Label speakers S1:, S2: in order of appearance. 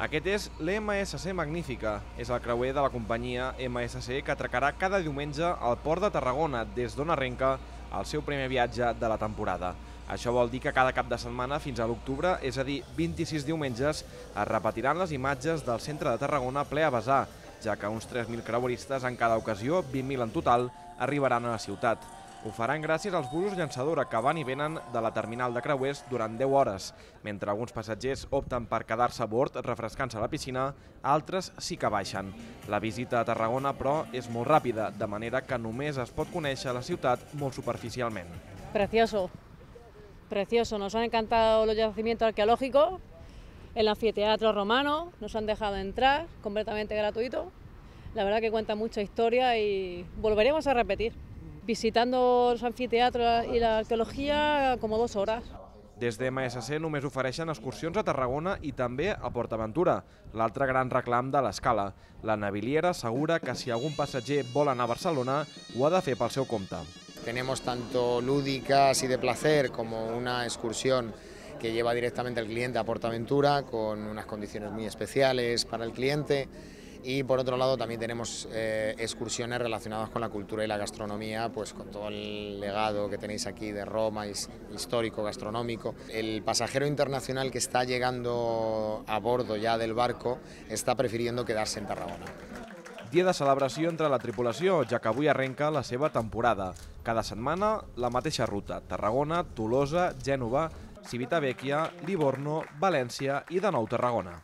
S1: Aquest és l'MSC Magnífica. És el creuer de la companyia MSC que atracarà cada diumenge al Port de Tarragona, des d'on arrenca el seu primer viatge de la temporada. Això vol dir que cada cap de setmana fins a l'octubre, és a dir, 26 diumenges, es repetiran les imatges del centre de Tarragona ple a besar, ja que uns 3.000 creueristes en cada ocasió, 20.000 en total, arribaran a la ciutat. Ho faran gràcies als busos llançadora que van i venen de la terminal de creuers durant 10 hores. Mentre alguns passatgers opten per quedar-se a bord refrescant-se a la piscina, altres sí que baixen. La visita a Tarragona, però, és molt ràpida, de manera que només es pot conèixer la ciutat molt superficialment.
S2: Precioso, precioso. Nos han encantado los yacimientos arqueológicos, el anfiteatro romano, nos han dejado entrar completamente gratuito. La verdad que cuenta mucha historia y volveremos a repetir, visitando los anfiteatros y la arqueología como dos horas.
S1: Des de MSC només ofereixen excursions a Tarragona i també a PortAventura, l'altre gran reclam de l'escala. La Naviliera assegura que si algun passatger vol anar a Barcelona, ho ha de fer pel seu compte.
S3: Tenemos tanto lúdicas y de placer como una excursión que lleva directamente al cliente a Portaventura con unas condiciones muy especiales para el cliente y por otro lado también tenemos eh, excursiones relacionadas con la cultura y la gastronomía, pues con todo el legado que tenéis aquí de Roma, histórico, gastronómico. El pasajero internacional que está llegando a bordo ya del barco está prefiriendo quedarse en Tarragona.
S1: Dia de celebració entre la tripulació, ja que avui arrenca la seva temporada. Cada setmana, la mateixa ruta. Tarragona, Tolosa, Gènova, Civitavecchia, Livorno, València i de nou Tarragona.